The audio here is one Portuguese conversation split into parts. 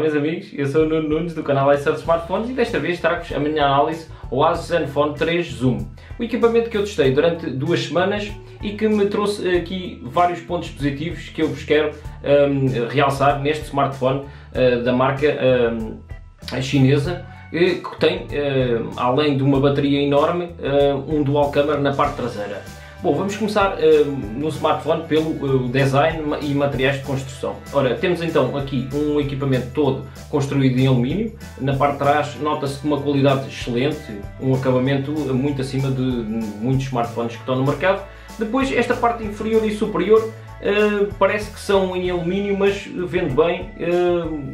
meus amigos, eu sou o Nuno Nunes do canal iServe Smartphones e desta vez trago-vos a minha análise ao Asus Zenfone 3 Zoom. O equipamento que eu testei durante duas semanas e que me trouxe aqui vários pontos positivos que eu vos quero um, realçar neste smartphone uh, da marca um, chinesa que tem, uh, além de uma bateria enorme, uh, um dual camera na parte traseira. Bom, vamos começar uh, no smartphone pelo uh, design e materiais de construção. Ora, temos então aqui um equipamento todo construído em alumínio. Na parte de trás nota-se uma qualidade excelente, um acabamento muito acima de muitos smartphones que estão no mercado. Depois, esta parte inferior e superior uh, parece que são em alumínio, mas vendo bem,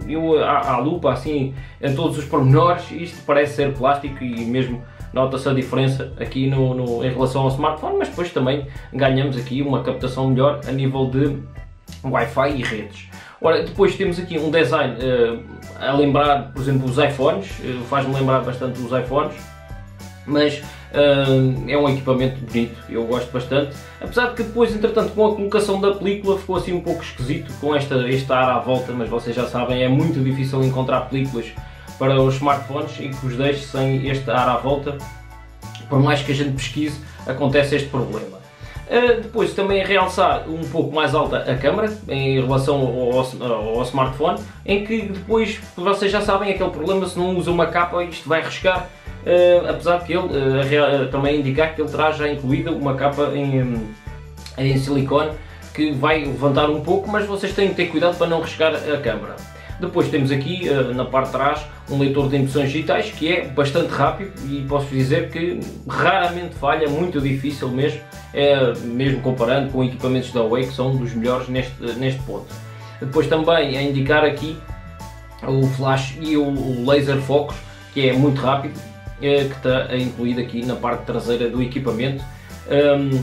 eu, à, à lupa, assim, a todos os pormenores, isto parece ser plástico e mesmo nota-se a diferença aqui no, no, em relação ao smartphone, mas depois também ganhamos aqui uma captação melhor a nível de Wi-Fi e redes. Ora, depois temos aqui um design uh, a lembrar, por exemplo, os iPhones, uh, faz-me lembrar bastante os iPhones, mas uh, é um equipamento bonito, eu gosto bastante. Apesar de que depois, entretanto, com a colocação da película ficou assim um pouco esquisito com esta, esta ar à volta, mas vocês já sabem, é muito difícil encontrar películas para os smartphones e que os deixe sem este ar à volta. Por mais que a gente pesquise, acontece este problema. Uh, depois também a realçar um pouco mais alta a câmera em relação ao, ao, ao, smartphone, em que depois vocês já sabem aquele problema se não usa uma capa isto vai riscar, uh, apesar de que ele uh, também indicar que ele traz já incluída uma capa em, em silicone que vai levantar um pouco, mas vocês têm que ter cuidado para não riscar a câmera. Depois temos aqui eh, na parte de trás um leitor de impressões digitais que é bastante rápido e posso dizer que raramente falha, muito difícil mesmo, é, mesmo comparando com equipamentos da Huawei que são dos melhores neste, neste ponto. Depois também a indicar aqui o flash e o laser focus que é muito rápido, é, que está incluído aqui na parte traseira do equipamento. Um,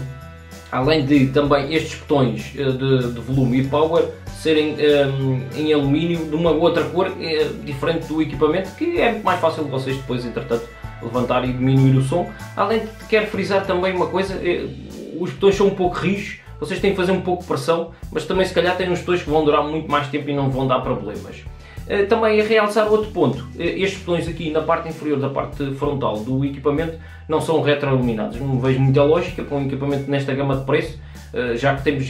além de também estes botões eh, de, de volume e power serem um, ehm, em alumínio de uma outra cor é, diferente do equipamento, que é muito mais fácil vocês depois, entretanto, levantar e diminuir o som. Além de quero frisar também uma coisa, é, os botões são um pouco rijos, vocês têm que fazer um pouco de pressão, mas também se calhar têm uns botões que vão durar muito mais tempo e não vão dar problemas. Também a realçar outro ponto, estes botões aqui na parte inferior da parte frontal do equipamento não são retroiluminados, não vejo muita lógica para um equipamento nesta gama de preço, eh, já que temos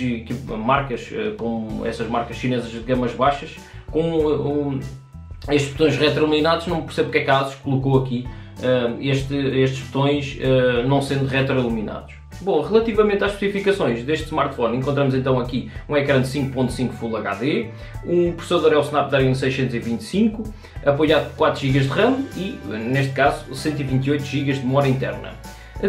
marcas eh, como essas marcas chinesas de gamas baixas, com eh, estes botões retroiluminados, não percebo porque é que a colocou aqui este, estes botões não sendo retroiluminados. Bom, relativamente às especificações deste smartphone, encontramos então aqui um ecrã de 5.5 Full HD, um processador é o Snapdragon 625, apoiado por 4 GB de RAM e, neste caso, 128 GB de memória interna.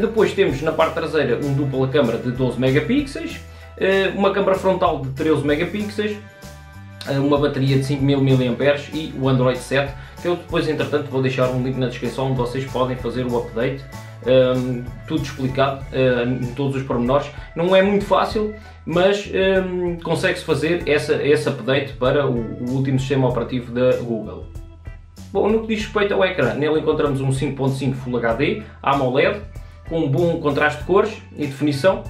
Depois temos na parte traseira um dupla câmera de 12 megapixels, eh, uma câmera frontal de 13 megapixels, eh, uma bateria de 5000 mAh e o Android 7, que eu depois entretanto vou deixar um link na descrição onde vocês podem fazer o update, ehm, tudo explicado em todos os pormenores. Não é muito fácil, mas ehm, consegue-se fazer essa, esse update para o, o último sistema operativo da Google. Bom, no que diz respeito ao ecrã, nele encontramos um 5.5 Full HD AMOLED, com um bom contraste de cores e definição,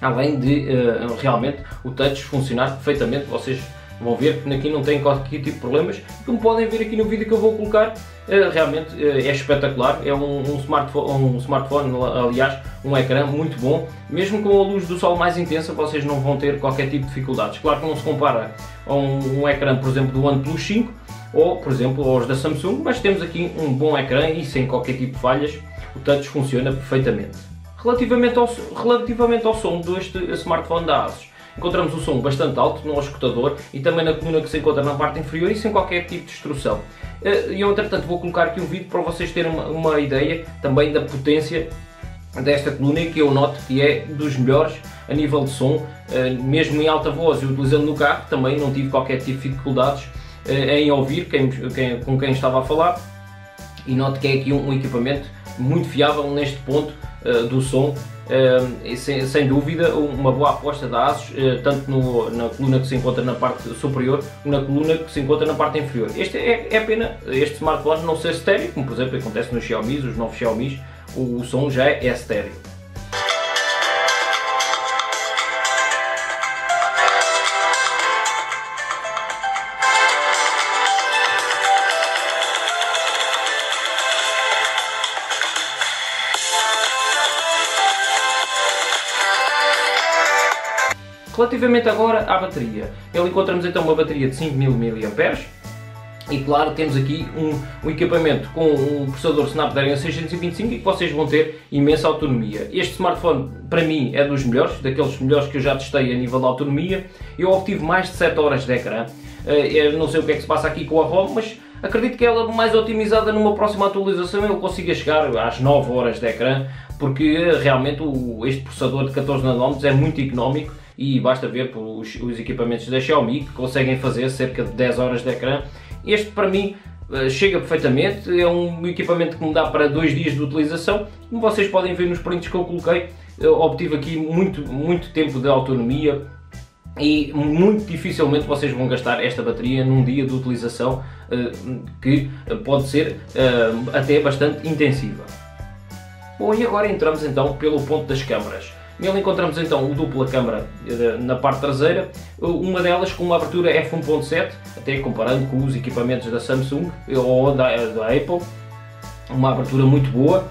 além de uh, realmente o touch funcionar perfeitamente. Vocês vão ver que aqui não tem qualquer tipo de problemas. Como podem ver aqui no vídeo que eu vou colocar, uh, realmente uh, é espetacular. É um, um, smartphone, um smartphone, aliás, um ecrã muito bom. Mesmo com a luz do sol mais intensa, vocês não vão ter qualquer tipo de dificuldades. Claro que não se compara a um, um ecrã, por exemplo, do OnePlus 5 ou, por exemplo, aos da Samsung, mas temos aqui um bom ecrã e sem qualquer tipo de falhas o touch funciona perfeitamente. Relativamente ao, relativamente ao som deste smartphone da ASUS, encontramos o som bastante alto no escutador e também na coluna que se encontra na parte inferior e sem qualquer tipo de destrução. Eh, eu, entretanto, vou colocar aqui um vídeo para vocês terem uma, uma ideia também da potência desta coluna que eu noto que é dos melhores a nível de som, eh, mesmo em alta voz e utilizando no carro, também não tive qualquer tipo de dificuldades eh, em ouvir quem, quem, com quem estava a falar e noto que é aqui um, um equipamento muito fiável neste ponto uh, do som. Uh, sem, sem, dúvida, uma boa aposta da ASUS, uh, tanto no, na coluna que se encontra na parte superior, como na coluna que se encontra na parte inferior. Este é, é pena este smartphone não ser estéreo, como por exemplo acontece nos Xiaomi, os novos Xiaomi, o, o som já é estéreo. Relativamente agora à bateria, ele encontramos então uma bateria de 5000 mAh e claro, temos aqui um, um, equipamento com um processador Snapdragon 625 e que vocês vão ter imensa autonomia. Este smartphone, para mim, é dos melhores, daqueles melhores que eu já testei a nível de autonomia. Eu obtive mais de 7 horas de ecrã. Eh, eu não sei o que é que se passa aqui com a ROM, mas acredito que ela mais otimizada numa próxima atualização ele consiga chegar às 9 horas de ecrã, porque realmente este processador de 14 nanómetros é muito económico e basta ver os, os equipamentos da Xiaomi que conseguem fazer cerca de 10 horas de ecrã este para mim eh, chega perfeitamente, é um equipamento que me dá para dois dias de utilização. Como vocês podem ver nos prints que eu coloquei, eu obtive aqui muito, muito tempo de autonomia e muito dificilmente vocês vão gastar esta bateria num dia de utilização eh, que pode ser eh, até bastante intensiva. Bom, e agora entramos então pelo ponto das câmaras. Nele encontramos então o dupla câmara eh, na parte traseira, uma delas com uma abertura f1.7, até comparando com os equipamentos da Samsung ou da, da Apple, uma abertura muito boa.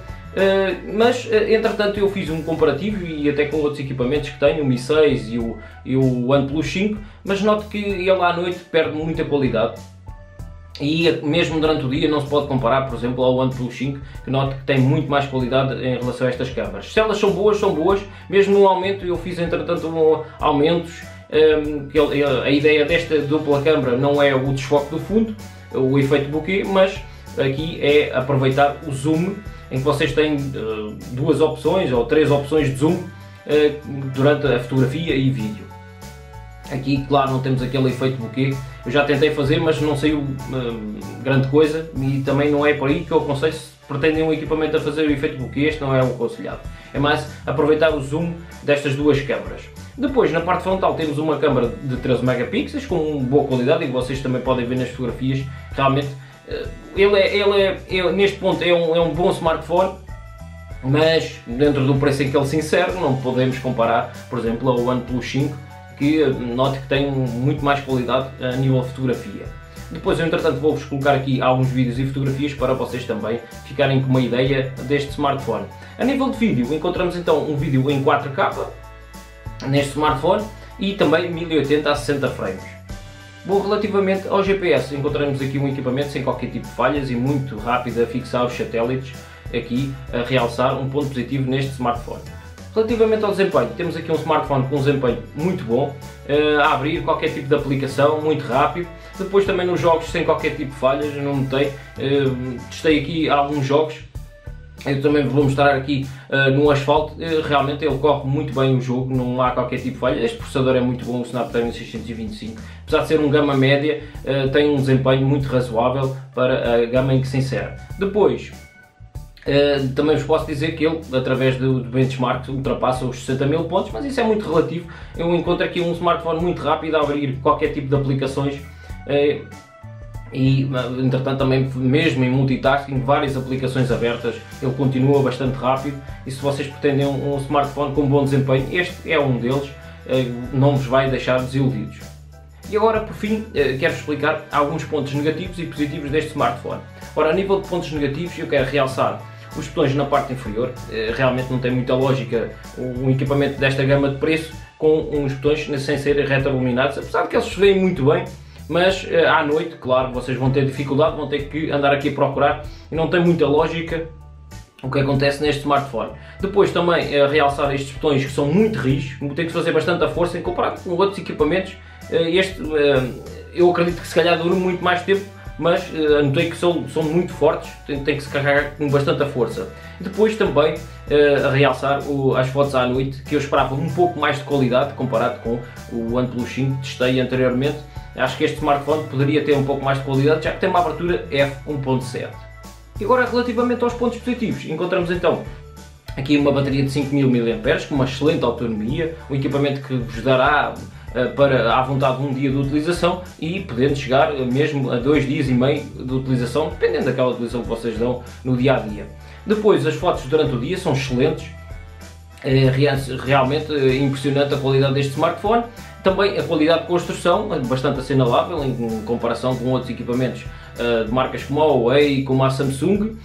Mas entretanto eu fiz um comparativo e até com outros equipamentos que tenho, o Mi 6 e o, e o OnePlus 5, mas noto que ele à noite perde muita qualidade e mesmo durante o dia não se pode comparar, por exemplo, ao OnePlus 5, que noto que tem muito mais qualidade em relação a estas câmaras. Se elas são boas, são boas, mesmo no aumento, eu fiz entretanto um, aumentos, um, a ideia desta dupla câmara não é o desfoque do fundo, o efeito bokeh, mas aqui é aproveitar o zoom, em que vocês têm uh, duas opções ou três opções de zoom uh, durante a fotografia e vídeo. Aqui, claro, não temos aquele efeito bokeh. Eu já tentei fazer, mas não saiu hum, grande coisa e também não é por aí que eu aconselho se pretendem um equipamento a fazer o efeito bokeh, este não é o aconselhado. É mais aproveitar o zoom destas duas câmaras. Depois, na parte frontal, temos uma câmera de 13 megapixels com boa qualidade e vocês também podem ver nas fotografias. Realmente, eh, ele é, ele é, ele, neste ponto é um, é um bom smartphone, mas dentro do preço em que ele se insere, não podemos comparar, por exemplo, ao OnePlus 5 que note que tem muito mais qualidade a nível fotografia. Depois eu entretanto vou-vos colocar aqui alguns vídeos e fotografias para vocês também ficarem com uma ideia deste smartphone. A nível de vídeo encontramos então um vídeo em 4K neste smartphone e também 1080 a 60 frames. Bom, relativamente ao GPS, encontramos aqui um equipamento sem qualquer tipo de falhas e muito rápido a fixar os satélites aqui a realçar um ponto positivo neste smartphone. Relativamente ao desempenho, temos aqui um smartphone com um desempenho muito bom, uh, a abrir qualquer tipo de aplicação, muito rápido. Depois também nos jogos sem qualquer tipo de falhas, não notei. Uh, testei aqui alguns jogos, eu também vou mostrar aqui uh, no asfalto, uh, realmente ele corre muito bem o jogo, não há qualquer tipo de falha. Este processador é muito bom, o Snapdragon 625, apesar de ser um gama média, uh, tem um desempenho muito razoável para a gama em que se insere. Depois, Uh, também vos posso dizer que ele, através do, benchmark, ultrapassa os 60 mil pontos, mas isso é muito relativo. Eu encontro aqui um smartphone muito rápido a abrir qualquer tipo de aplicações uh, e, entretanto, também, mesmo em multitasking, várias aplicações abertas, ele continua bastante rápido. E se vocês pretendem um, um smartphone com bom desempenho, este é um deles, não vos vai deixar desiludidos. E agora, por fim, quero explicar alguns pontos negativos e positivos deste smartphone. Ora, a nível de pontos negativos, eu quero realçar os botões na parte inferior, eh, realmente não tem muita lógica um equipamento desta gama de preço com uns botões sem serem retroiluminados, apesar de que eles se veem muito bem, mas eh, à noite, claro, vocês vão ter dificuldade, vão ter que andar aqui a procurar e não tem muita lógica o que acontece neste smartphone. Depois também a realçar estes botões que são muito rijos, tem que fazer bastante força em comparado com outros equipamentos. Este eu acredito que se calhar dura muito mais tempo mas uh, notei que são, são muito fortes, tem, tem, que se carregar com bastante força. Depois também uh, a realçar o, as fotos à noite, que eu esperava um pouco mais de qualidade comparado com o OnePlus 5 que testei anteriormente. Acho que este smartphone poderia ter um pouco mais de qualidade, já que tem uma abertura f1.7. E agora relativamente aos pontos positivos, encontramos então aqui uma bateria de 5000 mAh com uma excelente autonomia, um equipamento que vos dará para à vontade um dia de utilização e podendo chegar mesmo a dois dias e meio de utilização, dependendo daquela utilização que vocês dão no dia a dia. Depois, as fotos durante o dia são excelentes, é realmente eh, impressionante a qualidade deste smartphone. Também a qualidade de construção, bastante assinalável em comparação com outros equipamentos eh, de marcas como a Huawei como a Samsung.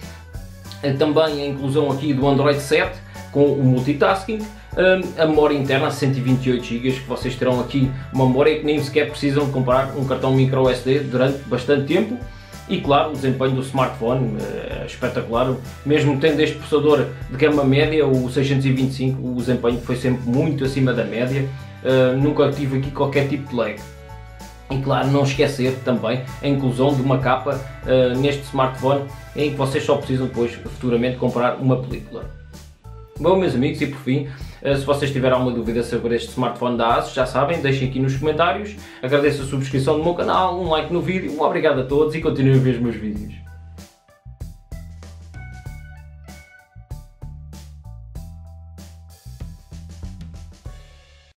Também a inclusão aqui do Android 7 com o multitasking a memória interna 128 GB, que vocês terão aqui uma memória que nem sequer precisam comprar um cartão micro SD durante bastante tempo e claro, o desempenho do smartphone é espetacular, mesmo tendo este processador de gama média, o 625, o desempenho foi sempre muito acima da média, uh, nunca tive aqui qualquer tipo de lag. E claro, não esquecer também a inclusão de uma capa uh, neste smartphone em que vocês só precisam depois futuramente comprar uma película. Bom meus amigos e por fim, se vocês tiverem alguma dúvida sobre este smartphone da ASUS, já sabem, deixem aqui nos comentários. Agradeço a subscrição do meu canal, um like no vídeo, um obrigado a todos e continuem a ver os meus vídeos.